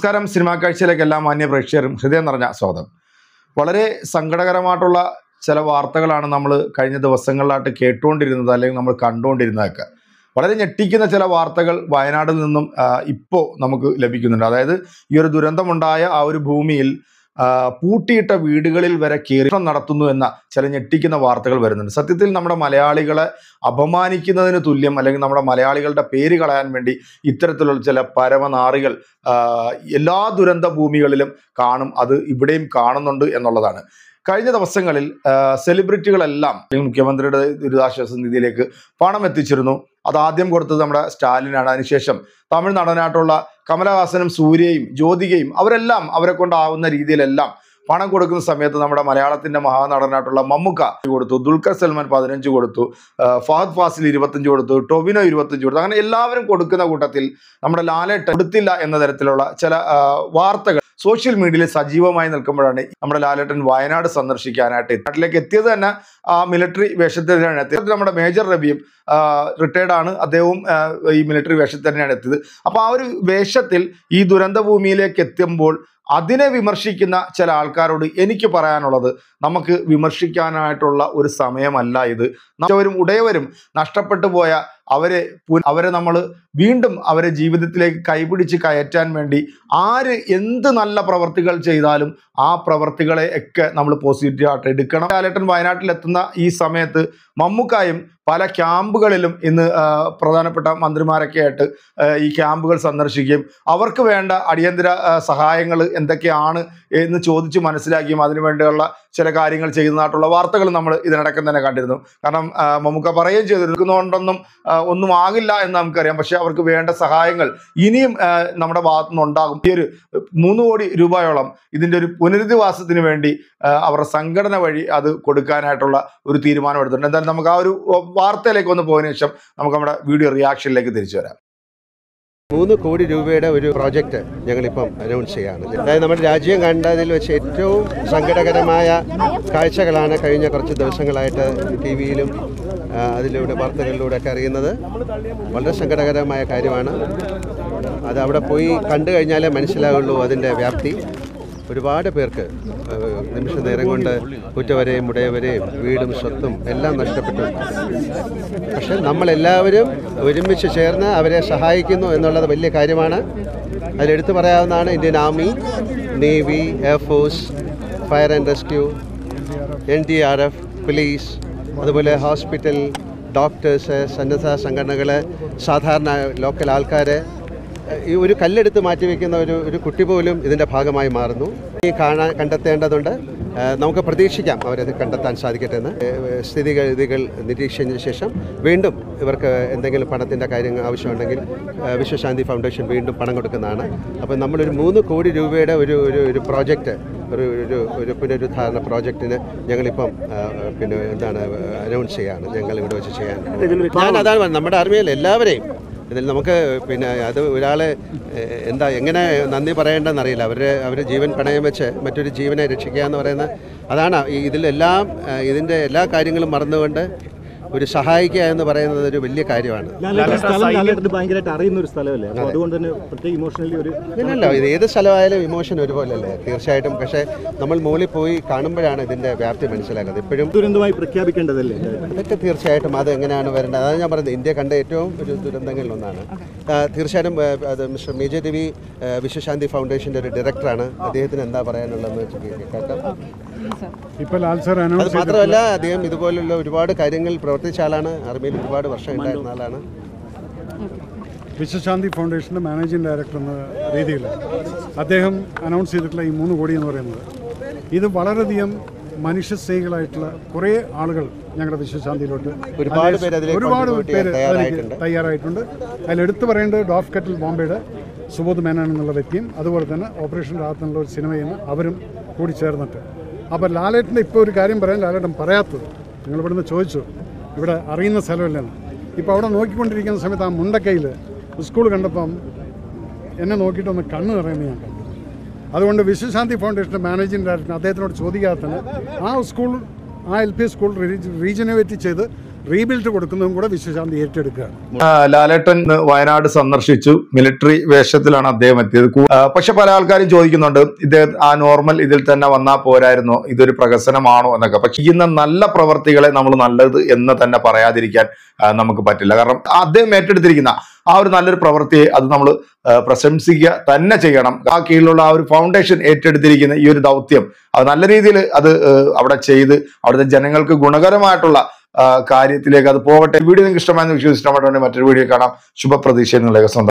നമസ്കാരം. സിനിമാ കാഴ്ചയിലേക്ക് എല്ലാ മാന്യ പ്രേക്ഷകരും ഹൃദയം നിറഞ്ഞ സ്വാഗതം. വളരെ സങ്കടകരമായിട്ടുള്ള ചില വാർത്തകളാണ് നമ്മൾ കഴിഞ്ഞ ദിവസങ്ങളിലായിട്ട് കേട്ടുകൊണ്ടിരുന്നത് അല്ലെങ്കിൽ നമ്മൾ കണ്ടുകൊണ്ടിരുന്നതൊക്കെ. വളരെ ഞെട്ടിക്കുന്ന ചില വാർത്തകൾ വയനാട്ടിൽ നിന്നും ഇപ്പോൾ നമുക്ക് ലഭിക്കുന്നുണ്ട്. അതായത് ഈ ഒരു ദുരന്തമുണ്ടായ ആ ഒരു ഭൂമിയിൽ പൂട്ടിയിട്ട വീടുകളിൽ വരെ കയറി നടത്തുന്നു എന്ന ചില ഞെട്ടിക്കുന്ന വാർത്തകൾ വരുന്നുണ്ട്. സത്യത്തിൽ നമ്മുടെ മലയാളികളെ അപമാനിക്കുന്നതിന് തുല്യം അല്ലെങ്കിൽ നമ്മുടെ മലയാളികളുടെ പേര് കളയാൻ വേണ്ടി ഇത്തരത്തിലുള്ള ചില പരമനാറികൾ എല്ലാ ദുരന്ത ഭൂമികളിലും കാണും അത് ഇവിടെയും കാണുന്നുണ്ട് എന്നുള്ളതാണ്. കഴിഞ്ഞ ദിവസങ്ങളിൽ സെലിബ്രിറ്റികളെല്ലാം മുഖ്യമന്ത്രിയുടെ ദുരിതാശ്വാസ നിധിയിലേക്ക് പണം എത്തിച്ചിരുന്നു. അത് ആദ്യം കൊടുത്തത് നമ്മുടെ സ്റ്റാലിനാണ്. അതിനുശേഷം തമിഴ് നടനായിട്ടുള്ള കമലഹാസനും സൂര്യയും ജ്യോതികയും അവരെല്ലാം അവരെ കൊണ്ടാവുന്ന രീതിയിലെല്ലാം പണം കൊടുക്കുന്ന സമയത്ത് നമ്മുടെ മലയാളത്തിന്റെ മഹാനടനായിട്ടുള്ള മമ്മുക്ക കൊടുത്തു ദുൽഖർ സൽമാൻ പതിനഞ്ച് കൊടുത്തു ഫഹദ് ഫാസിൽ ഇരുപത്തഞ്ച് കൊടുത്തു ടൊവിനോ ഇരുപത്തഞ്ച് കൊടുത്തു. അങ്ങനെ എല്ലാവരും കൊടുക്കുന്ന കൂട്ടത്തിൽ നമ്മുടെ ലാലേട്ടൻ കൊടുത്തില്ല എന്ന തരത്തിലുള്ള ചില വാർത്തകൾ സോഷ്യൽ മീഡിയയിൽ സജീവമായി നിൽക്കുമ്പോഴാണ് നമ്മുടെ ലാലേട്ടൻ വയനാട് സന്ദർശിക്കാനായിട്ട് നാട്ടിലേക്ക് എത്തിയത് തന്നെ ആ മിലിറ്ററി വേഷത്തിൽ തന്നെയാണ് എത്തിയത് നമ്മുടെ മേജർ രവിയും റിട്ടയർഡ് ആണ്. അദ്ദേഹവും ഈ മിലിറ്ററി വേഷത്തിൽ തന്നെയാണ് എത്തിയത്. അപ്പോൾ ആ ഒരു വേഷത്തിൽ ഈ ദുരന്തഭൂമിയിലേക്ക് എത്തുമ്പോൾ അതിനെ വിമർശിക്കുന്ന ചില ആൾക്കാരോട് എനിക്ക് പറയാനുള്ളത് നമുക്ക് വിമർശിക്കാനായിട്ടുള്ള ഒരു സമയമല്ല ഇത്. നഷ്ടവരും ഉടയവരും നഷ്ടപ്പെട്ടു പോയ അവരെ അവരെ നമ്മൾ വീണ്ടും അവരെ ജീവിതത്തിലേക്ക് കൈപിടിച്ച് കയറ്റാൻ വേണ്ടി ആര് എന്ത് നല്ല പ്രവർത്തികൾ ചെയ്താലും ആ പ്രവർത്തികളെ ഒക്കെ നമ്മൾ പോസിറ്റീവായിട്ട് എടുക്കണം. ലാലേട്ടൻ വയനാട്ടിലെത്തുന്ന ഈ സമയത്ത് മമ്മൂക്കായും പല ക്യാമ്പുകളിലും ഇന്ന് പ്രധാനപ്പെട്ട മന്ത്രിമാരൊക്കെ ആയിട്ട് ഈ ക്യാമ്പുകൾ സന്ദർശിക്കുകയും അവർക്ക് വേണ്ട അടിയന്തര സഹായങ്ങൾ എന്തൊക്കെയാണ് എന്ന് ചോദിച്ച് മനസ്സിലാക്കിയും അതിനുവേണ്ടിയുള്ള ചില കാര്യങ്ങൾ ചെയ്യുന്നതായിട്ടുള്ള വാർത്തകൾ നമ്മൾ ഇതിനടക്കം തന്നെ കണ്ടിരുന്നു. കാരണം മമ്മുക്ക പറയുകയും ചെയ്തിരിക്കുന്നതുകൊണ്ടൊന്നും ഒന്നും ആകില്ല എന്ന് നമുക്കറിയാം. പക്ഷെ അവർക്ക് വേണ്ട സഹായങ്ങൾ ഇനിയും നമ്മുടെ ഭാഗത്തു നിന്നുണ്ടാകും ഈ ഒരു മൂന്ന് കോടി രൂപയോളം ഇതിന്റെ ഒരു പുനരധിവാസത്തിന് വേണ്ടി അവരുടെ സംഘടന വഴി അത് കൊടുക്കാനായിട്ടുള്ള ഒരു തീരുമാനം എടുത്തിട്ടുണ്ട്. എന്തായാലും നമുക്ക് ആ ഒരു വാർത്തയിലേക്ക് ഒന്ന് പോയതിനു ശേഷം നമുക്ക് നമ്മുടെ വീഡിയോ റിയാക്ഷനിലേക്ക് തിരിച്ചു വരാം. മൂന്ന് കോടി രൂപയുടെ ഒരു പ്രോജക്റ്റ് ഞങ്ങളിപ്പം അനൗൺസ് ചെയ്യാണ്. അതായത് നമ്മുടെ രാജ്യം കണ്ടതിൽ വെച്ച് ഏറ്റവും സങ്കടകരമായ കാഴ്ചകളാണ് കഴിഞ്ഞ കുറച്ച് ദിവസങ്ങളായിട്ട് ടി വിയിലും അതിലൂടെ വാർത്തകളിലൂടെ ഒക്കെ അറിയുന്നത്. വളരെ സങ്കടകരമായ കാര്യമാണ്. അത് അവിടെ പോയി കണ്ടു കഴിഞ്ഞാലേ മനസ്സിലാവുള്ളൂ അതിന്റെ വ്യാപ്തി. ഒരുപാട് പേർക്ക് നിമിഷ നേരം കൊണ്ട് കുറ്റവരെയും ഉടയവരെയും വീടും സ്വത്തും എല്ലാം നഷ്ടപ്പെട്ടു. പക്ഷെ നമ്മളെല്ലാവരും ഒരുമിച്ച് ചേർന്ന് അവരെ സഹായിക്കുന്നു എന്നുള്ളത് വലിയ കാര്യമാണ്. അതിലെടുത്തു പറയാവുന്നതാണ് Indian army navy air force fire and rescue N D R F police അതുപോലെ ഹോസ്പിറ്റൽ ഡോക്ടേഴ്സ് സന്നദ്ധ സംഘടനകൾ സാധാരണ ലോക്കൽ ആൾക്കാർ ഈ ഒരു കല്ലെടുത്ത് മാറ്റിവെക്കുന്ന ഒരു ഒരു കുട്ടി പോലും ഇതിന്റെ ഭാഗമായി മാറുന്നു. ഈ കാണാൻ കണ്ടെത്തേണ്ടതുണ്ട്. നമുക്ക് പ്രതീക്ഷിക്കാം അവരത് കണ്ടെത്താൻ സാധിക്കട്ടെ എന്ന് സ്ഥിതിഗതികൾ നിരീക്ഷിച്ചതിന് ശേഷം വീണ്ടും ഇവർക്ക് എന്തെങ്കിലും പണത്തിന്റെ കാര്യങ്ങൾ ആവശ്യമുണ്ടെങ്കിൽ വിശ്വശാന്തി ഫൗണ്ടേഷൻ വീണ്ടും പണം കൊടുക്കുന്നതാണ്. അപ്പോൾ നമ്മളൊരു മൂന്ന് കോടി രൂപയുടെ ഒരു ഒരു ഒരു പ്രോജക്റ്റ് ഒരു ഒരു ഒരു പുനരുദ്ധാരണ പ്രോജക്റ്റിന് ഞങ്ങളിപ്പം പിന്നെ എന്താണ് അനൗൺസ് ചെയ്യാണ്. ഞങ്ങൾ ഇവിടെ വെച്ച് ചെയ്യാൻ. ഞാൻ അതാണ് നമ്മുടെ ആർമിയിൽ എല്ലാവരെയും ഇതിൽ നമുക്ക് പിന്നെ അത് ഒരാളെ എന്താ എങ്ങനെ നന്ദി പറയേണ്ടതെന്ന് അറിയില്ല അവരുടെ അവർ ജീവൻ പണയം വെച്ച് മറ്റൊരു ജീവനെ രക്ഷിക്കുക എന്ന് പറയുന്നത് അതാണ് ഇതിലെല്ലാം ഇതിന്റെ എല്ലാ കാര്യങ്ങളും മറന്നുകൊണ്ട് ഒരു സഹായിക്കുക എന്ന് പറയുന്നത് ഒരു വലിയ കാര്യമാണ്. ലാലേട്ടൻ സ്ഥലം ലാലേട്ടന് അറിയുന്ന ഒരു സ്ഥലമല്ലേ? അപ്പോൾ അതുകൊണ്ട് തന്നെ പ്രത്യേക ഇമോഷണലി ഒരു ഇല്ലല്ലോ ഇത് ഏത് സ്ഥലമായാലും ഇമോഷൻ ഒരുപോലല്ലേ തീർച്ചയായിട്ടും പക്ഷേ നമ്മൾ മുകളിൽ പോയി കാണുമ്പോഴാണ് ഇതിന്റെ വ്യാപ്തി മനസ്സിലാക്കുന്നത് ഇപ്പോഴും ദുരന്തമായി പ്രഖ്യാപിക്കേണ്ടതല്ലേ? അതൊക്കെ തീർച്ചയായിട്ടും അത് എങ്ങനെയാണ് വരേണ്ടത്? അതാണ് ഞാൻ പറയുന്നത് ഇന്ത്യ കണ്ട ഏറ്റവും ഒരു ദുരന്തങ്ങളിൽ ഒന്നാണ്. തീർച്ചയായിട്ടും അത് മിസ്റ്റർ മേജർ രവി വിശ്വശാന്തി ഫൗണ്ടേഷന്റെ ഒരു ഡയറക്ടറാണ് അദ്ദേഹത്തിന് എന്താ പറയാനുള്ളതെന്ന് വെച്ചാൽ കേട്ടോ. അത് അനൗൺസ് മാത്രമല്ല അദ്ദേഹം ഇതുപോലുള്ള ഒരുപാട് കാര്യങ്ങൾ പ്രവർത്തിച്ച ആളാണ്. ആർമിയിൽ ഒരുപാട് വർഷം ഉണ്ടായിരുന്ന ആളാണ്. വിശ്വശാന്തി ഫൗണ്ടേഷന്റെ മാനേജിംഗ് ഡയറക്ടർ എന്ന രീതിയിൽ അദ്ദേഹം അനൗൺസ് ചെയ്തിട്ടുള്ള ഈ മൂന്ന് കോടി എന്ന് പറയുന്നത്. ഇത് വളരെയധികം മനുഷ്യസ്നേഹികളായിട്ടുള്ള കുറേ ആളുകൾ ഞങ്ങളുടെ വിശ്വശാന്തിയിലോട്ട് ഒരുപാട് പേര് ഒരുപാട് പേര് തയ്യാറായിട്ടുണ്ട്. തയ്യാറായിട്ടുണ്ട്. അതിൽ എടുത്തു പറയേണ്ടത് ഡോഫ് കെറ്റിൽ ബോംബെയുടെ സുബോധ് മേനോൻ എന്നുള്ള വ്യക്തിയും അതുപോലെ തന്നെ ഓപ്പറേഷൻ എന്നുള്ള ഒരു സിനിമയെന്ന് അവരും കൂടി ചേർന്നിട്ട് അപ്പോൾ ലാലേട്ടന്റെ ഇപ്പോൾ ഒരു കാര്യം പറയാൻ ലാലേട്ടൻ പറയാത്തത്. നിങ്ങൾ ഇവിടുന്ന് ചോദിച്ചു. ഇവിടെ അറിയുന്ന സ്ഥലമില്ലെന്ന് ഇപ്പോൾ അവിടെ നോക്കിക്കൊണ്ടിരിക്കുന്ന സമയത്ത് ആ മുണ്ടക്കൈയിൽ സ്കൂൾ കണ്ടപ്പം എന്നെ നോക്കിയിട്ടൊന്ന് കണ്ണ് നിറയുന്നത് ഞാൻ കണ്ടു. അതുകൊണ്ട് വിശ്വശാന്തി ഫൗണ്ടേഷന്റെ മാനേജിംഗ് ഡയറക്ടർ അദ്ദേഹത്തിനോട് ചോദിക്കാത്തത് ആ സ്കൂൾ ആ എൽ പി സ്കൂൾ റീജനുവേറ്റ് ചെയ്ത് റീബിൽഡ് കൊടുക്കുന്നതും കൂടെ വിശ്വശാന്തി ഏറ്റെടുക്കുകയാണ്. ലാലേട്ടൻ വയനാട് സന്ദർശിച്ചു. മിലിറ്ററി വേഷത്തിലാണ് അദ്ദേഹം എത്തിയത്. പക്ഷെ പല ആൾക്കാരും ചോദിക്കുന്നുണ്ട് ഇദ്ദേഹം ആ നോർമൽ ഇതിൽ തന്നെ വന്നാൽ പോരായിരുന്നോ? ഇതൊരു പ്രകസനമാണോ എന്നൊക്കെ. പക്ഷെ ഇന്ന് നല്ല പ്രവർത്തികളെ നമ്മൾ നല്ലത് എന്ന് തന്നെ പറയാതിരിക്കാൻ നമുക്ക് പറ്റില്ല. കാരണം അദ്ദേഹം ഏറ്റെടുത്തിരിക്കുന്ന ആ ഒരു നല്ലൊരു പ്രവൃത്തിയെ അത് നമ്മൾ പ്രശംസിക്കുക തന്നെ ചെയ്യണം. ആ കീഴിലുള്ള ആ ഒരു ഫൗണ്ടേഷൻ ഏറ്റെടുത്തിരിക്കുന്ന ഈ ഒരു ദൗത്യം അത് നല്ല രീതിയിൽ അത് അവിടെ ചെയ്ത് അവിടുത്തെ ജനങ്ങൾക്ക് ഗുണകരമായിട്ടുള്ള കാര്യത്തിലേക്ക് അത് പോകട്ടെ. വീഡിയോ നിങ്ങൾക്ക് ഇഷ്ടമായെന്ന് വിശ്വസിച്ചിട്ടുണ്ടെങ്കിൽ മറ്റൊരു വീഡിയോ കാണാം. ശുഭപ്രതീക്ഷ. നിങ്ങളുടെ സ്വന്തം